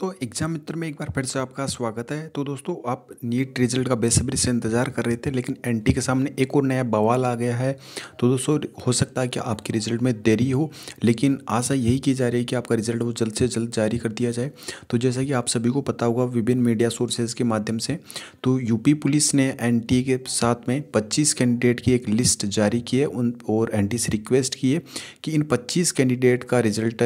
दोस्तों, एग्ज़ाम मित्र में एक बार फिर से आपका स्वागत है। तो दोस्तों, आप नीट रिज़ल्ट का बेसब्री से इंतज़ार कर रहे थे, लेकिन एनटी के सामने एक और नया बवाल आ गया है। तो दोस्तों, हो सकता है कि आपके रिज़ल्ट में देरी हो, लेकिन आशा यही की जा रही है कि आपका रिज़ल्ट वो जल्द से जल्द जारी कर दिया जाए। तो जैसा कि आप सभी को पता होगा, विभिन्न मीडिया सोर्सेज के माध्यम से तो यूपी पुलिस ने एनटी के साथ में पच्चीस कैंडिडेट की एक लिस्ट जारी की है, उन और एनटी से रिक्वेस्ट की है कि इन पच्चीस कैंडिडेट का रिज़ल्ट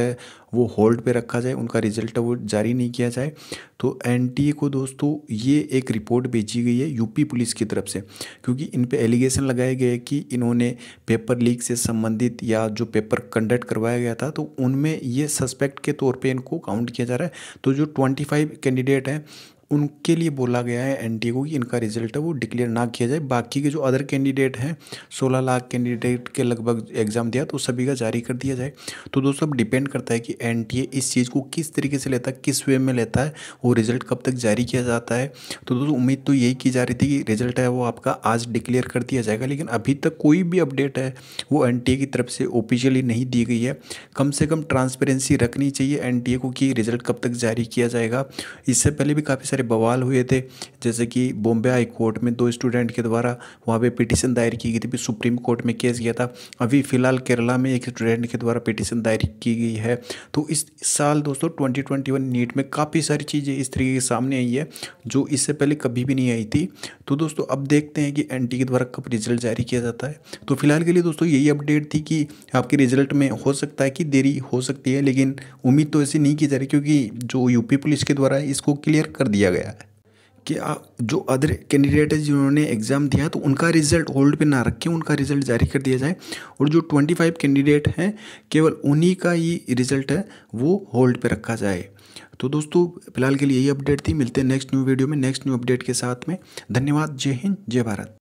वो होल्ड पे रखा जाए, उनका रिज़ल्ट वो जारी नहीं किया जाए। तो एनटीए को दोस्तों, ये एक रिपोर्ट भेजी गई है यूपी पुलिस की तरफ़ से, क्योंकि इन पे एलिगेशन लगाए गए कि इन्होंने पेपर लीक से संबंधित या जो पेपर कंडक्ट करवाया गया था तो उनमें ये सस्पेक्ट के तौर पर इनको काउंट किया जा रहा है। तो जो ट्वेंटी कैंडिडेट हैं उनके लिए बोला गया है एन को कि इनका रिज़ल्ट है, वो डिक्लेयर ना किया जाए। बाकी के जो अदर कैंडिडेट हैं, सोलह लाख कैंडिडेट के लगभग एग्ज़ाम दिया तो सभी का जारी कर दिया जाए। तो दोस्तों, अब डिपेंड करता है कि एन इस चीज़ को किस तरीके से लेता है, किस वे में लेता है, वो रिज़ल्ट कब तक जारी किया जाता है। तो दोस्तों, उम्मीद तो यही की जा रही थी कि रिज़ल्ट है, वो आपका आज डिक्लेयर कर दिया जाएगा, लेकिन अभी तक कोई भी अपडेट है, वो एनटीए की तरफ़ से ऑफिशियली नहीं दी गई है। कम से कम ट्रांसपेरेंसी रखनी चाहिए एनटीए को कि रिज़ल्ट कब तक जारी किया जाएगा। इससे पहले भी काफ़ी सारे बवाल हुए थे। जैसे कि बॉम्बे हाई कोर्ट में दो स्टूडेंट के द्वारा वहाँ पे पिटिशन दायर की गई थी। सुप्रीम कोर्ट में केस गया था। अभी फ़िलहाल केरला में एक स्टूडेंट के द्वारा पिटिशन दायर की गई है। तो इस साल दोस्तों 2021 नीट में काफ़ी सारी चीज़ें इस तरीके के सामने आई है, जो इससे पहले कभी भी नहीं आई थी। तो दोस्तों अब देखते हैं कि एनटी के द्वारा कब रिज़ल्ट जारी किया जाता है। तो फ़िलहाल के लिए दोस्तों यही अपडेट थी कि आपके रिज़ल्ट में हो सकता है कि देरी हो सकती है, लेकिन उम्मीद तो ऐसी नहीं की जा रही, क्योंकि जो यूपी पुलिस के द्वारा इसको क्लियर कर दिया गया है कि जो अदर कैंडिडेट है जिन्होंने एग्ज़ाम दिया तो उनका रिज़ल्ट होल्ड पे ना रखें, उनका रिज़ल्ट जारी कर दिया जाए। और जो ट्वेंटी फाइव कैंडिडेट हैं, केवल उन्हीं का ही रिज़ल्ट है, वो होल्ड पे रखा जाए। तो दोस्तों, फ़िलहाल के लिए यही अपडेट थी। मिलते हैं नेक्स्ट न्यू वीडियो में नेक्स्ट न्यू अपडेट के साथ में। धन्यवाद। जय हिंद, जय भारत।